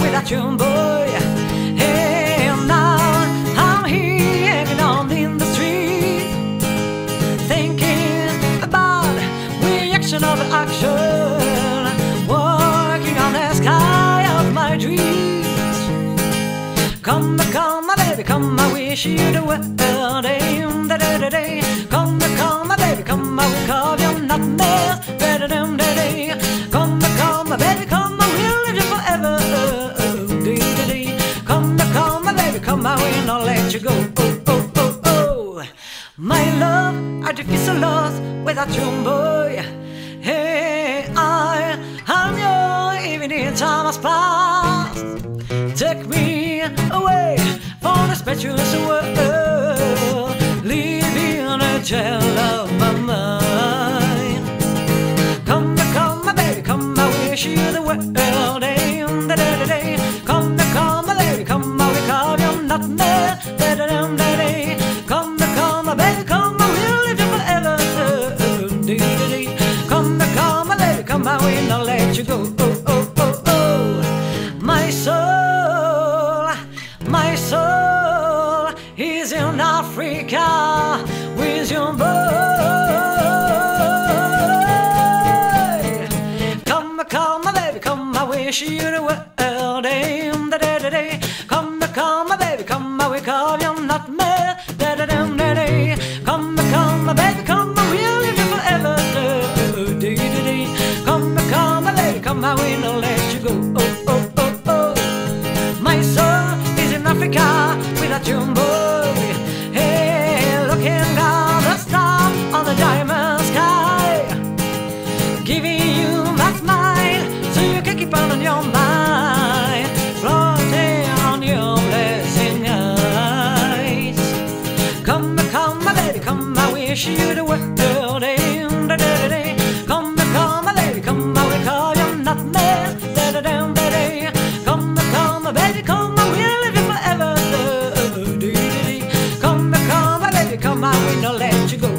without you, boy. Hey, now I'm here hanging on in the street, thinking about reaction of action, working on the sky of my dreams. Come, come, my baby, come, I wish you the world. Come, come, My love, I just feel so lost without you, boy. Hey, I am your even in time has passed. Take me away from the speechless world, leaving a jail of my mind. Come, come, my baby, come, I wish you the world. Come, I let you go. Oh, oh, oh, oh. My soul, my soul is in Africa with your boy. Come, come, baby, come, I wish you the world. Day, wish you the world. my window, let you go.